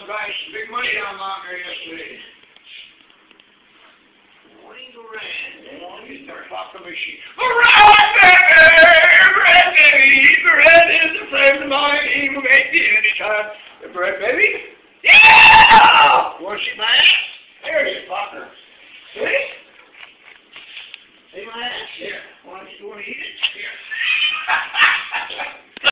some guys some big money down out there yesterday. Wayne Durant, oh, he's their fucking machine. Alright, baby! Bread, baby! Bread is a friend of mine. He will make you anytime. The bread, baby? Yeah! Want to my ass? There you fucker. See? See my ass? Here. Want to, want to eat it?